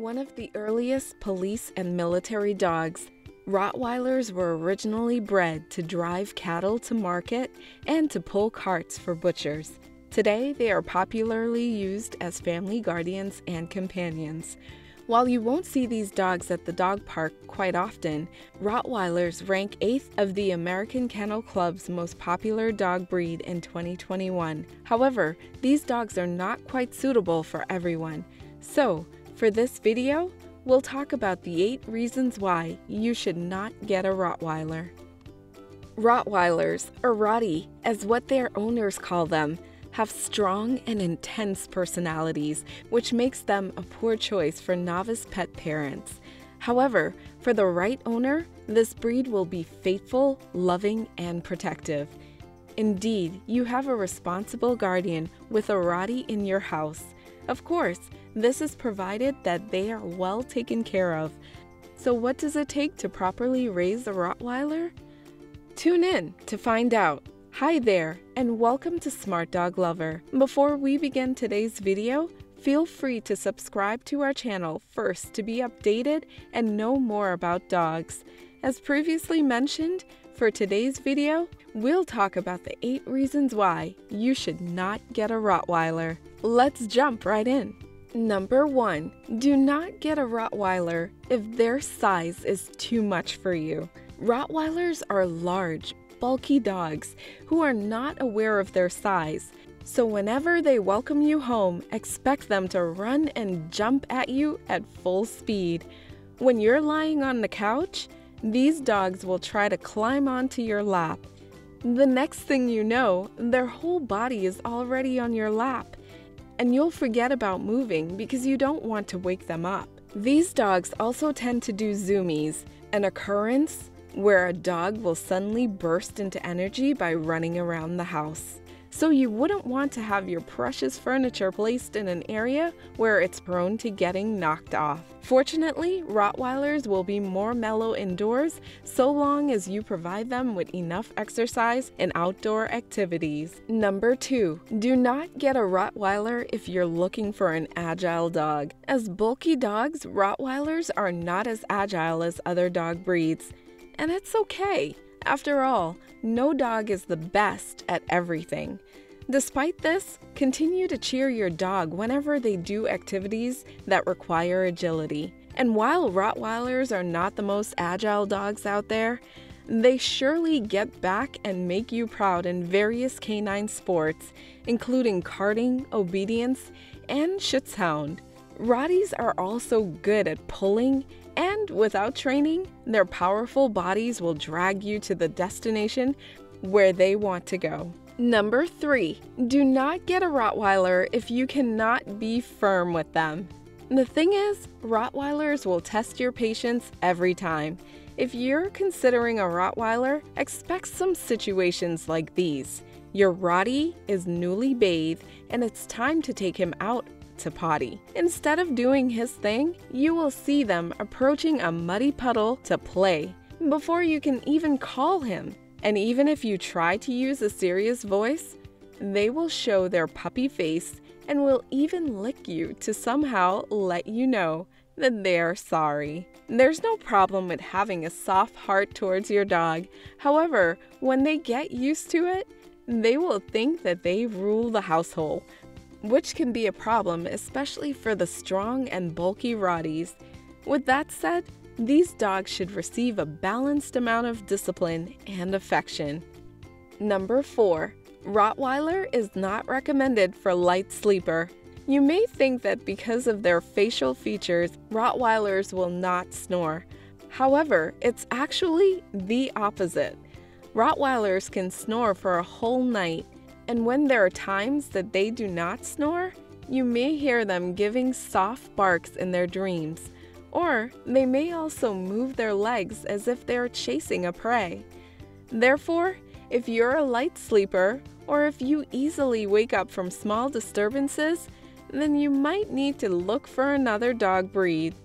One of the earliest police and military dogs, Rottweilers were originally bred to drive cattle to market and to pull carts for butchers. Today, they are popularly used as family guardians and companions. While you won't see these dogs at the dog park quite often, Rottweilers rank 8th of the American Kennel Club's most popular dog breed in 2021. However, these dogs are not quite suitable for everyone. So, for this video, we'll talk about the 8 reasons why you should not get a Rottweiler. Rottweilers, or Rottie, as what their owners call them, have strong and intense personalities, which makes them a poor choice for novice pet parents. However, for the right owner, this breed will be faithful, loving, and protective. Indeed, you have a responsible guardian with a Rottie in your house. Of course, this is provided that they are well taken care of. So, what does it take to properly raise a Rottweiler? Tune in to find out. Hi there, and welcome to Smart Dog Lover. Before we begin today's video, feel free to subscribe to our channel first to be updated and know more about dogs. As previously mentioned, for today's video, we'll talk about the 8 reasons why you should not get a Rottweiler. Let's jump right in. Number 1. Do not get a Rottweiler if their size is too much for you. Rottweilers are large, bulky dogs who are not aware of their size. So, whenever they welcome you home, expect them to run and jump at you at full speed. When you're lying on the couch, these dogs will try to climb onto your lap. The next thing you know, their whole body is already on your lap, and you'll forget about moving because you don't want to wake them up. These dogs also tend to do zoomies, an occurrence where a dog will suddenly burst into energy by running around the house. So you wouldn't want to have your precious furniture placed in an area where it's prone to getting knocked off. Fortunately, Rottweilers will be more mellow indoors so long as you provide them with enough exercise and outdoor activities. Number 2. Do not get a Rottweiler if you're looking for an agile dog. As bulky dogs, Rottweilers are not as agile as other dog breeds and it's okay. After all, no dog is the best at everything. Despite this, continue to cheer your dog whenever they do activities that require agility. And while Rottweilers are not the most agile dogs out there, they surely get back and make you proud in various canine sports, including carting, obedience, and Schutzhund. Rotties are also good at pulling and without training, their powerful bodies will drag you to the destination where they want to go. Number three, do not get a Rottweiler if you cannot be firm with them. The thing is, Rottweilers will test your patience every time. If you're considering a Rottweiler, expect some situations like these. Your Rottie is newly bathed and it's time to take him out to potty. Instead of doing his thing, you will see them approaching a muddy puddle to play before you can even call him. And even if you try to use a serious voice, they will show their puppy face and will even lick you to somehow let you know that they're sorry. There's no problem with having a soft heart towards your dog. However, when they get used to it, they will think that they rule the household, which can be a problem, especially for the strong and bulky Rotties. With that said, these dogs should receive a balanced amount of discipline and affection. Number 4. Rottweiler is not recommended for light sleeper. You may think that because of their facial features, Rottweilers will not snore. However, it's actually the opposite. Rottweilers can snore for a whole night and when there are times that they do not snore, you may hear them giving soft barks in their dreams, or they may also move their legs as if they are chasing a prey. Therefore, if you're a light sleeper, or if you easily wake up from small disturbances, then you might need to look for another dog breed.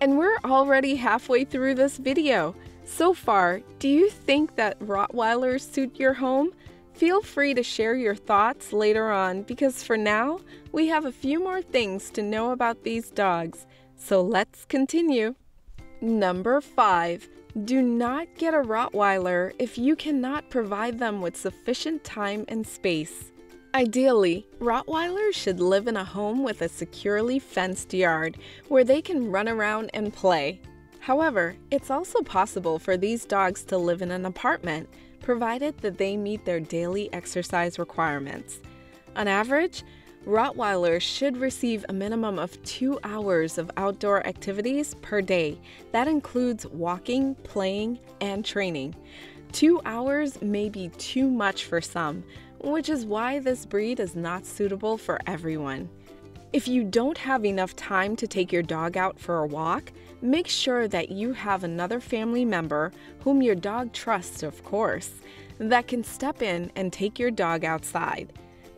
And we're already halfway through this video. So far, do you think that Rottweilers suit your home? Feel free to share your thoughts later on because for now, we have a few more things to know about these dogs. So let's continue. Number 5. Do not get a Rottweiler if you cannot provide them with sufficient time and space. Ideally, Rottweilers should live in a home with a securely fenced yard where they can run around and play. However, it's also possible for these dogs to live in an apartment, provided that they meet their daily exercise requirements. On average, Rottweilers should receive a minimum of two hours of outdoor activities per day. That includes walking, playing, and training. Two hours may be too much for some, which is why this breed is not suitable for everyone. If you don't have enough time to take your dog out for a walk, make sure that you have another family member, whom your dog trusts, of course, that can step in and take your dog outside.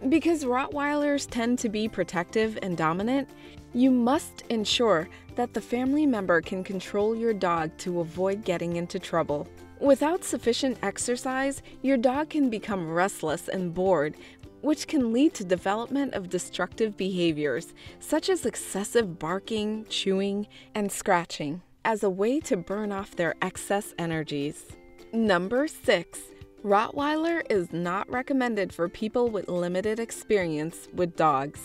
Because Rottweilers tend to be protective and dominant, you must ensure that the family member can control your dog to avoid getting into trouble. Without sufficient exercise, your dog can become restless and bored, which can lead to development of destructive behaviors such as excessive barking, chewing, and scratching as a way to burn off their excess energies. Number 6. Rottweiler is not recommended for people with limited experience with dogs.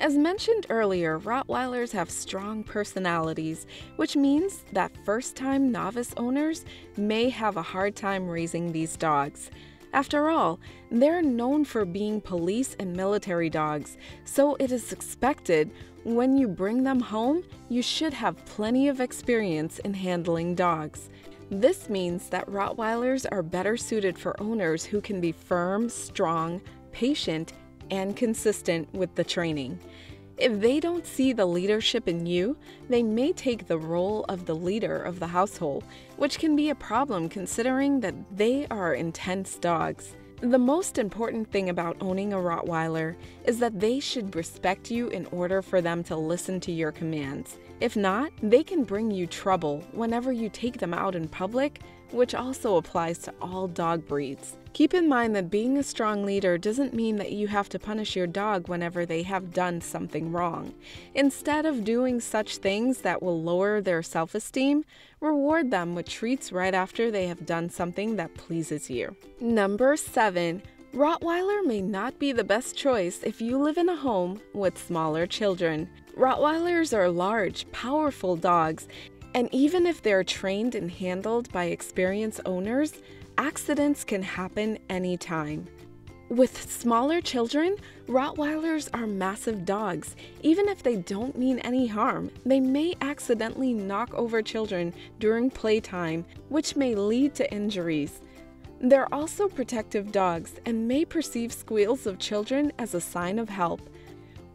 As mentioned earlier, Rottweilers have strong personalities, which means that first time novice owners may have a hard time raising these dogs. After all, they're known for being police and military dogs, so it is expected when you bring them home, you should have plenty of experience in handling dogs. This means that Rottweilers are better suited for owners who can be firm, strong, patient, and consistent with the training. If they don't see the leadership in you, they may take the role of the leader of the household, which can be a problem considering that they are intense dogs. The most important thing about owning a Rottweiler is that they should respect you in order for them to listen to your commands. If not, they can bring you trouble whenever you take them out in public, which also applies to all dog breeds. Keep in mind that being a strong leader doesn't mean that you have to punish your dog whenever they have done something wrong. Instead of doing such things that will lower their self esteem, reward them with treats right after they have done something that pleases you. Number 7. Rottweiler may not be the best choice if you live in a home with smaller children. Rottweilers are large, powerful dogs, and even if they're trained and handled by experienced owners, accidents can happen anytime. With smaller children, Rottweilers are massive dogs. Even if they don't mean any harm, they may accidentally knock over children during playtime, which may lead to injuries. They're also protective dogs and may perceive squeals of children as a sign of help.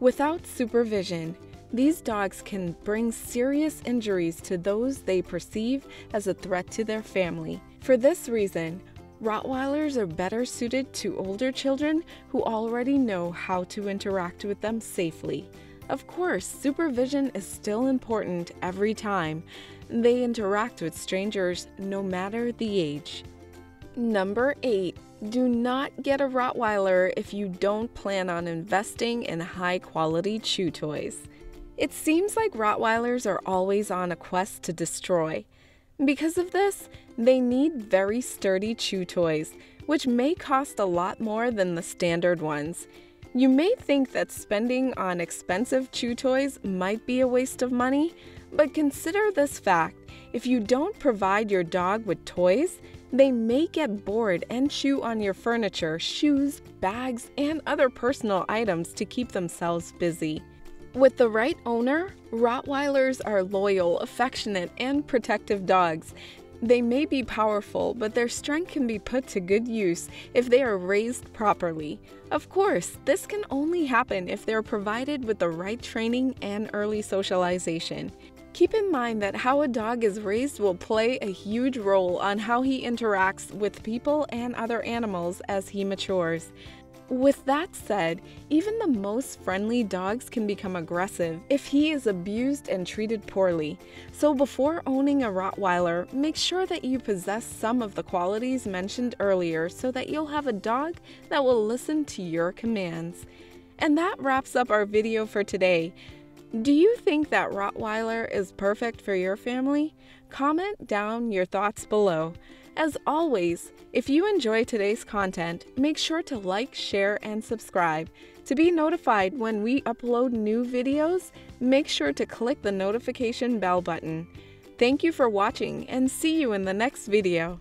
Without supervision, these dogs can bring serious injuries to those they perceive as a threat to their family. For this reason, Rottweilers are better suited to older children who already know how to interact with them safely. Of course, supervision is still important every time they interact with strangers, no matter the age. Number 8. Do not get a Rottweiler if you don't plan on investing in high quality chew toys. It seems like Rottweilers are always on a quest to destroy. Because of this, they need very sturdy chew toys, which may cost a lot more than the standard ones. You may think that spending on expensive chew toys might be a waste of money, but consider this fact if you don't provide your dog with toys, they may get bored and chew on your furniture, shoes, bags, and other personal items to keep themselves busy. With the right owner, Rottweilers are loyal, affectionate, and protective dogs. They may be powerful, but their strength can be put to good use if they are raised properly. Of course, this can only happen if they're provided with the right training and early socialization. Keep in mind that how a dog is raised will play a huge role on how he interacts with people and other animals as he matures. With that said, even the most friendly dogs can become aggressive if he is abused and treated poorly. So before owning a Rottweiler, make sure that you possess some of the qualities mentioned earlier so that you'll have a dog that will listen to your commands. And that wraps up our video for today. Do you think that Rottweiler is perfect for your family? Comment down your thoughts below. As always, if you enjoy today's content, make sure to like, share, and subscribe. To be notified when we upload new videos, make sure to click the notification bell button. Thank you for watching and see you in the next video.